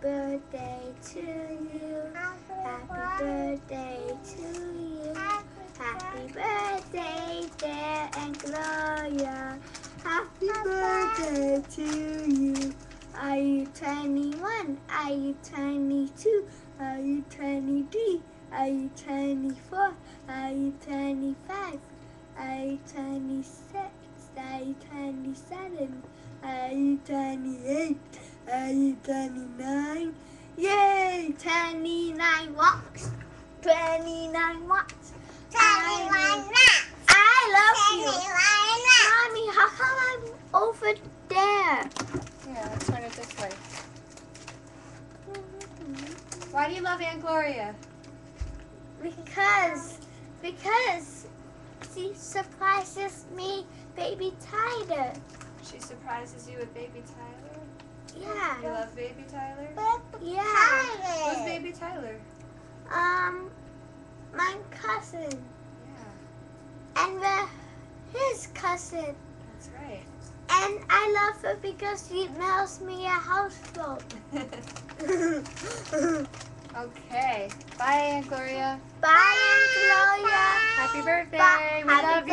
birthday to you. Happy birthday to you. Happy birthday, dear Aunt Gloria. Happy birthday to you. Are you 21? Are you 22? Are you 23? Are you 24? Are you 25? Are you 26? Are you 27? Are you 28? Are you 29? Yay! 29 walks. 29 walks. I, I love you. Mommy, how come I'm over there? Yeah, let's turn it this way. Why do you love Aunt Gloria? Because, because she surprises me, baby Tyler. She surprises you with baby Tyler. You love baby Tyler? yeah. Who's baby Tyler? Um, my cousin Yeah, and the, his cousin. that's right. And I love her because she mails me a houseboat. okay. Bye, Aunt Gloria. Bye, Aunt Gloria. Happy birthday. Bye. We Happy love you.